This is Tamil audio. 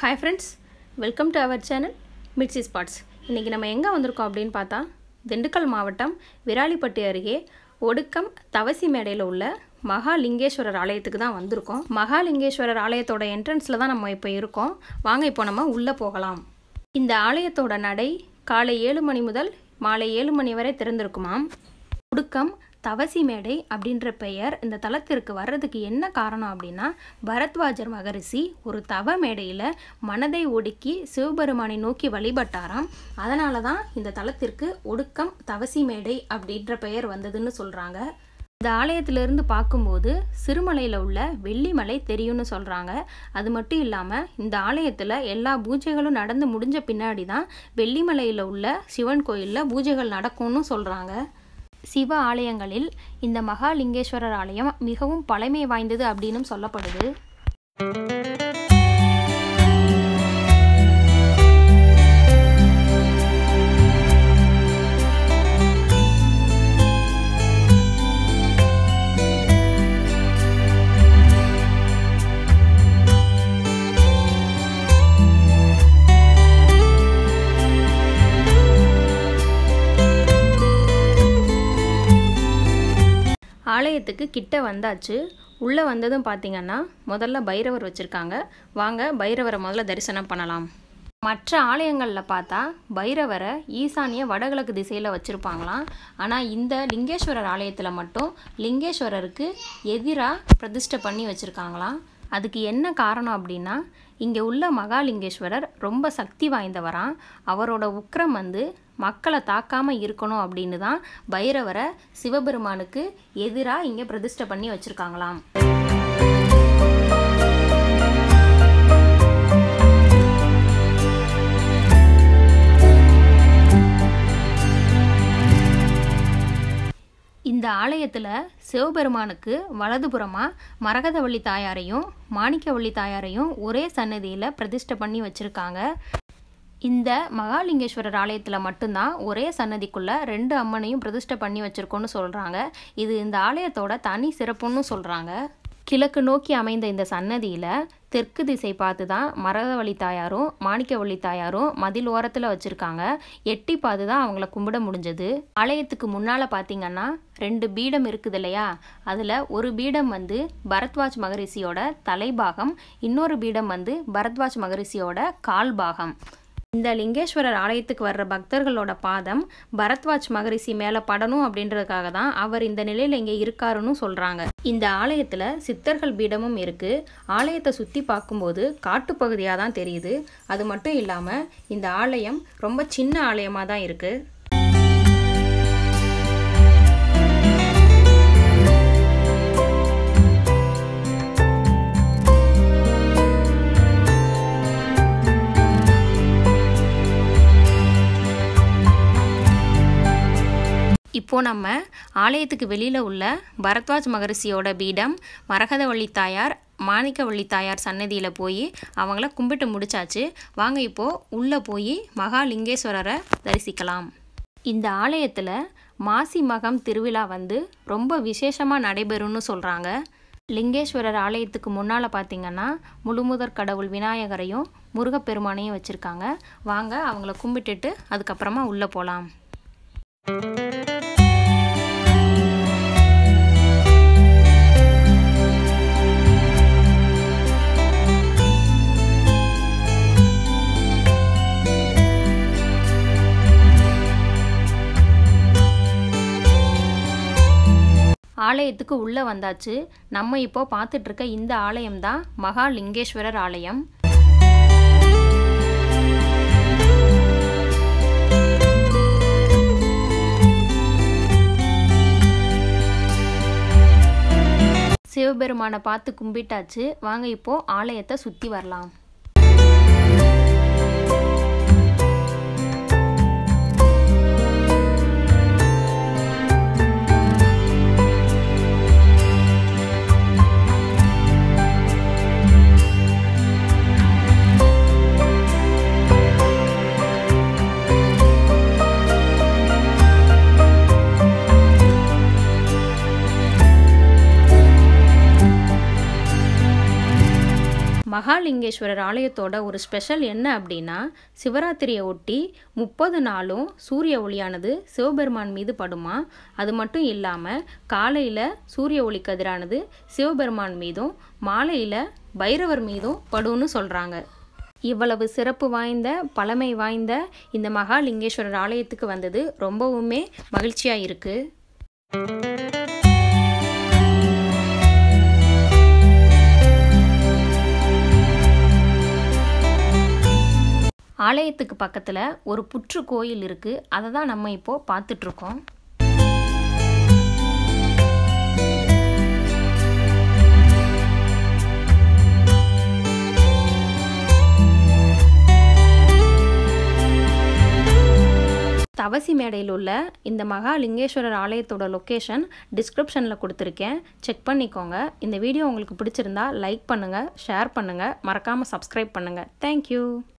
Hi friends welcome to our channel Mitsy spots இன்றைக்கி நம்ம எங்கே வந்திருக்கோம் அப்படின்னு பார்த்தா திண்டுக்கல் மாவட்டம் விராலிப்பட்டி அருகே ஒடுக்கம் தவசி மேடையில் உள்ள மகாலிங்கேஸ்வரர் ஆலயத்துக்கு தான் வந்திருக்கோம். மகாலிங்கேஸ்வரர் ஆலயத்தோட என்ட்ரன்ஸில் தான் நம்ம இப்போ இருக்கோம். வாங்க இப்போ நம்ம உள்ளே போகலாம். இந்த ஆலயத்தோட நடை காலை ஏழு மணி முதல் மாலை ஏழு மணி வரை திறந்திருக்குமாம். ஒடுக்கம் தவசி மேடை அப்படின்ற பெயர் இந்த தலத்திற்கு வர்றதுக்கு என்ன காரணம் அப்படின்னா பரத்வாஜர் மகரிஷி ஒரு தவ மேடையில் மனதை ஒடுக்கி சிவபெருமானை நோக்கி வழிபட்டாராம். அதனால தான் இந்த தலத்திற்கு ஒடுக்கம் தவசி மேடை அப்படின்ற பெயர் வந்ததுன்னு சொல்கிறாங்க இந்த ஆலயத்திலிருந்து பார்க்கும்போது சிறுமலையில் உள்ள வெள்ளிமலை தெரியும்னு சொல்கிறாங்க அது மட்டும் இல்லாமல் இந்த ஆலயத்தில் எல்லா பூஜைகளும் நடந்து முடிஞ்ச பின்னாடி தான் வெள்ளிமலையில் உள்ள சிவன் கோயிலில் பூஜைகள் நடக்கும்னு சொல்கிறாங்க சிவ ஆலயங்களில் இந்த மகாலிங்கேஸ்வரர் ஆலயம் மிகவும் பழமை வாய்ந்தது அப்படின்னு சொல்லப்படுது. ஆலயத்துக்கு கிட்ட வந்தாச்சு. உள்ளே வந்ததும் பார்த்தீங்கன்னா முதல்ல பைரவர் வச்சுருக்காங்க. வாங்க பைரவரை முதல்ல தரிசனம் பண்ணலாம். மற்ற ஆலயங்களில் பார்த்தா பைரவரை ஈசானிய வடகிழக்கு திசையில் வச்சுருப்பாங்களாம். ஆனால் இந்த லிங்கேஸ்வரர் ஆலயத்தில் மட்டும் லிங்கேஸ்வரருக்கு எதிராக பிரதிஷ்டை பண்ணி வச்சுருக்காங்களாம். அதுக்கு என்ன காரணம் அப்படின்னா இங்கே உள்ள மகாலிங்கேஸ்வரர் ரொம்ப சக்தி வாய்ந்தவரான் அவரோட உக்ரம் வந்து மக்களை தாக்காமல் இருக்கணும் அப்படின்னு தான் பைரவரை சிவபெருமானுக்கு எதிராக இங்கே பிரதிஷ்டை பண்ணி வச்சுருக்காங்களாம். ஆலயத்தில் சிவபெருமானுக்கு வலதுபுறமாக மரகதவள்ளி தாயாரையும் மாணிக்கவள்ளி தாயாரையும் ஒரே சன்னதியில் பிரதிஷ்டை பண்ணி வச்சுருக்காங்க. இந்த மகாலிங்கேஸ்வரர் ஆலயத்தில் மட்டும்தான் ஒரே சன்னதிக்குள்ளே ரெண்டு அம்மனையும் பிரதிஷ்டை பண்ணி வச்சுருக்கோன்னு சொல்கிறாங்க இது இந்த ஆலயத்தோட தனி சிறப்புன்னு சொல்கிறாங்க கிழக்கு நோக்கி அமைந்த இந்த சன்னதியில் தெற்கு திசை பார்த்து தான் மரதவள்ளி தாயாரும் மாணிக்கவள்ளி தாயாரும் மதில் ஓரத்தில் வச்சுருக்காங்க. எட்டி பார்த்து தான் அவங்கள கும்பிட முடிஞ்சது. ஆலயத்துக்கு முன்னால் பார்த்தீங்கன்னா ரெண்டு பீடம் இருக்குது இல்லையா? அதில் ஒரு பீடம் வந்து பரத்வாஜ் மகரிஷியோட தலைபாகம் இன்னொரு பீடம் வந்து பரத்வாஜ் மகரிஷியோட கால் பாகம் இந்த லிங்கேஸ்வரர் ஆலயத்துக்கு வர்ற பக்தர்களோட பாதம் பரத்வாஜ் மகரிஷி மேலே படணும் அப்படின்றதுக்காக தான் அவர் இந்த நிலையில் இங்கே இருக்காருன்னு சொல்கிறாங்க இந்த ஆலயத்தில் சித்தர்கள் பீடமும் இருக்குது ஆலயத்தை சுற்றி பார்க்கும்போது காட்டுப்பகுதியாக தான் தெரியுது. அது மட்டும் இல்லாமல் இந்த ஆலயம் ரொம்ப சின்ன ஆலயமாக தான் இருக்குது இப்போது நம்ம ஆலயத்துக்கு வெளியில் உள்ள பரத்வாஜ் மகரிஷியோட பீடம் மரகதவள்ளி தாயார் மாணிக்கவள்ளி தாயார் சன்னதியில் போய் அவங்கள கும்பிட்டு முடிச்சாச்சு. வாங்க இப்போது உள்ளே போய் மகாலிங்கேஸ்வரரை தரிசிக்கலாம். இந்த ஆலயத்தில் மாசி மகம் திருவிழா வந்து ரொம்ப விசேஷமாக நடைபெறும்னு சொல்கிறாங்க லிங்கேஸ்வரர் ஆலயத்துக்கு முன்னால் பார்த்தீங்கன்னா முழுமுதற் கடவுள் விநாயகரையும் முருகப்பெருமானையும் வச்சுருக்காங்க. வாங்க அவங்கள கும்பிட்டுட்டு அதுக்கப்புறமா உள்ளே போகலாம் ஆலயத்துக்கு உள்ளே வந்தாச்சு. நம்ம இப்போ பார்த்துட்ருக்க இந்த ஆலயம் தான் மகாலிங்கேஸ்வரர் ஆலயம். சிவபெருமானை பார்த்து கும்பிட்டாச்சு. வாங்க இப்போ ஆலயத்தை சுற்றி வரலாம். மகாலிங்கேஸ்வரர் ஆலயத்தோட ஒரு ஸ்பெஷல் என்ன அப்படின்னா சிவராத்திரியை ஒட்டி முப்பது நாளும் சூரிய ஒளியானது சிவபெருமான் மீது படுமா? அது மட்டும் இல்லாமல் காலையில் சூரிய ஒளி கதிரானது சிவபெருமான் மீதும் மாலையில் பைரவர் மீதும் படும்னு சொல்கிறாங்க இவ்வளவு சிறப்பு வாய்ந்த பழமை வாய்ந்த இந்த மகாலிங்கேஸ்வரர் ஆலயத்துக்கு வந்தது ரொம்பவுமே மகிழ்ச்சியாக இருக்குது ஆலயத்துக்கு பக்கத்தில் ஒரு புற்று கோயில் இருக்குது அதை தான் நம்ம இப்போது பார்த்துட்ருக்கோம். தவசி மேடையில் உள்ள இந்த மகாலிங்கேஸ்வரர் ஆலயத்தோட லொக்கேஷன் டிஸ்கிரிப்ஷனில் கொடுத்துருக்கேன். செக் பண்ணிக்கோங்க. இந்த வீடியோ உங்களுக்கு பிடிச்சிருந்தா லைக் பண்ணுங்கள் ஷேர் பண்ணுங்கள் மறக்காமல் சப்ஸ்கிரைப் பண்ணுங்கள் தேங்க்யூ